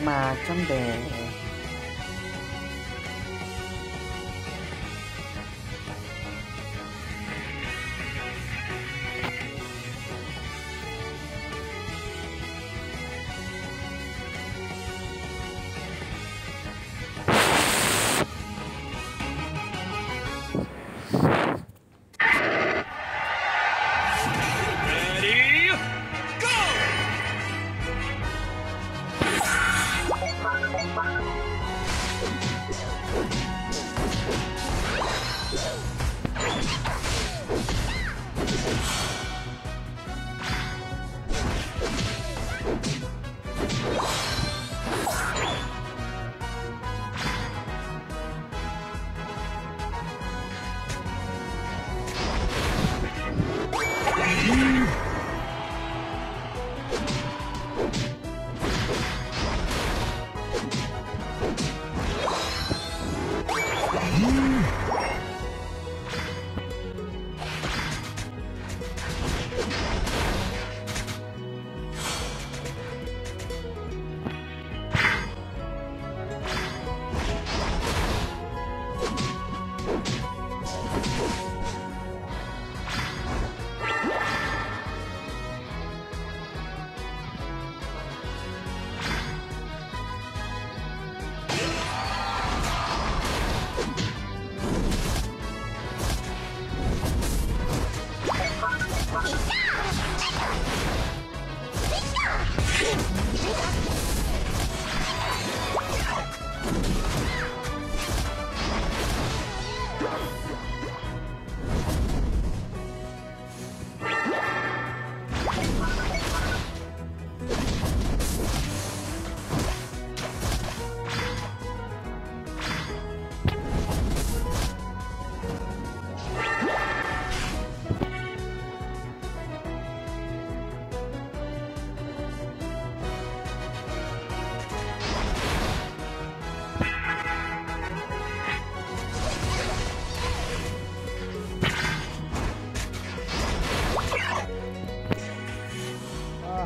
まあちょんで you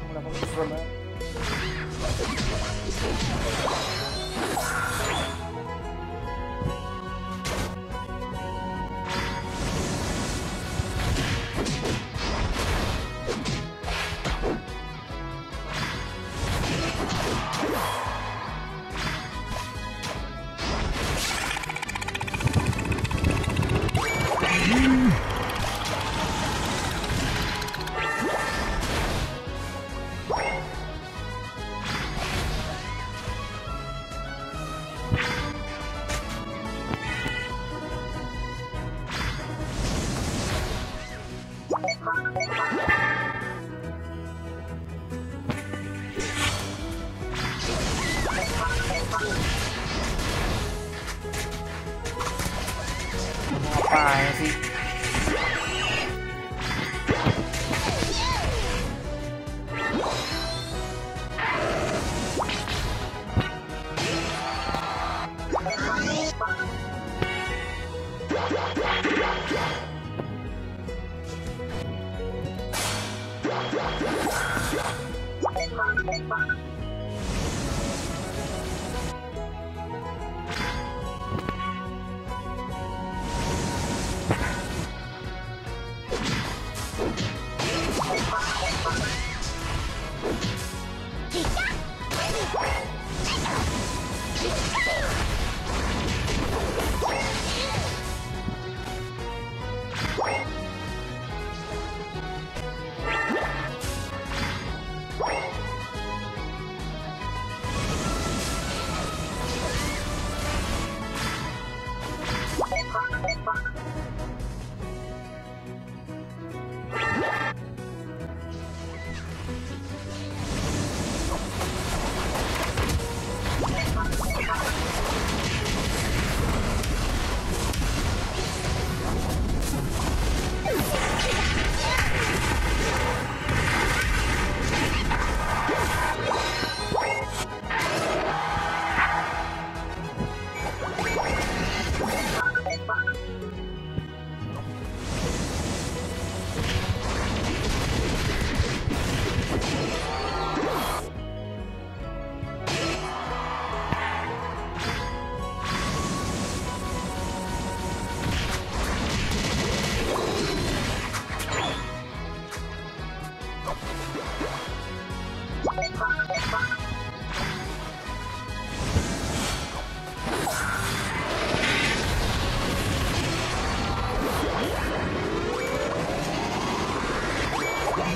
我们俩放屁了？fine. Bye.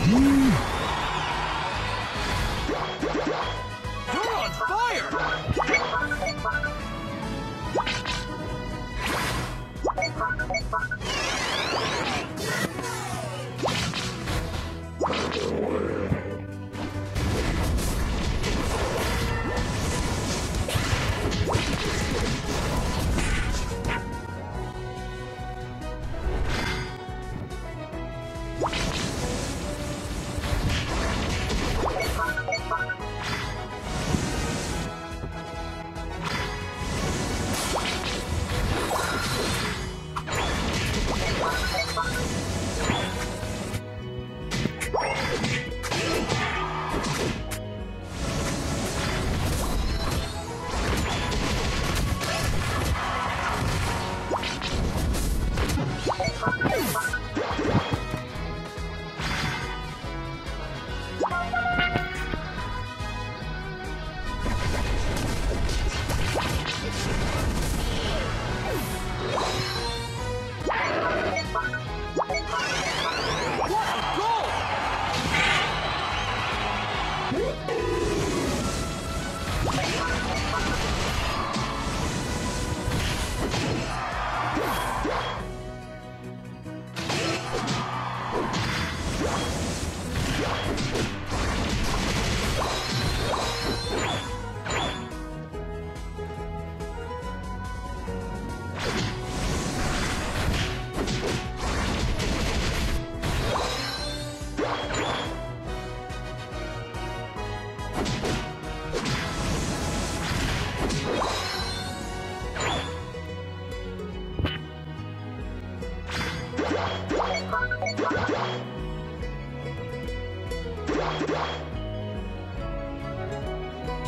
You're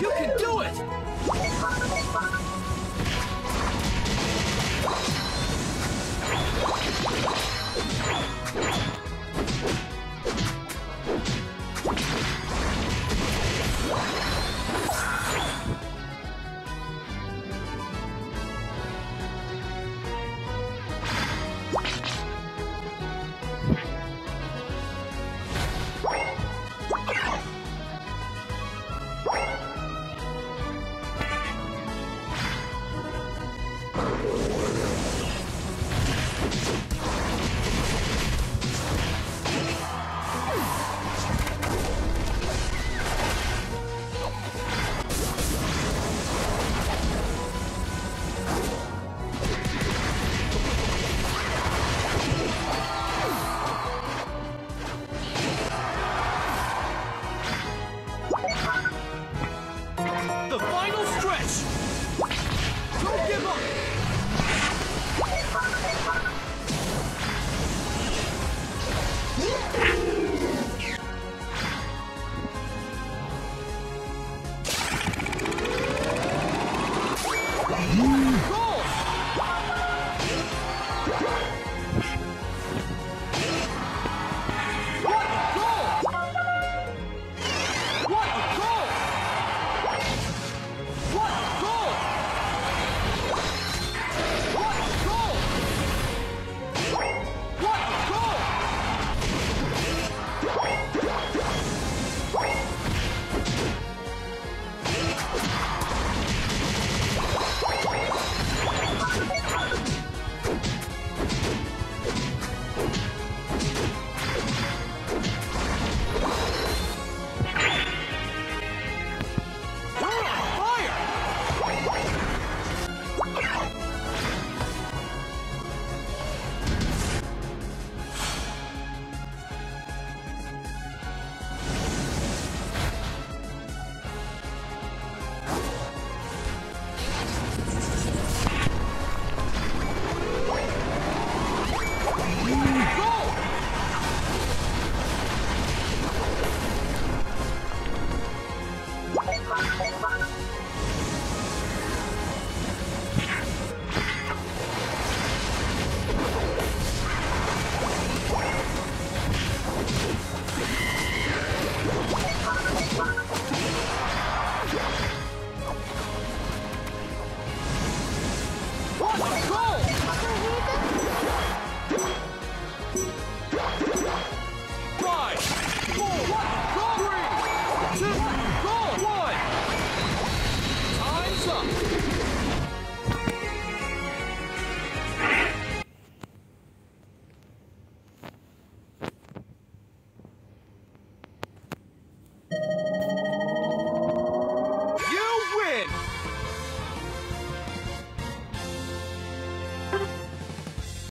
You can do it! you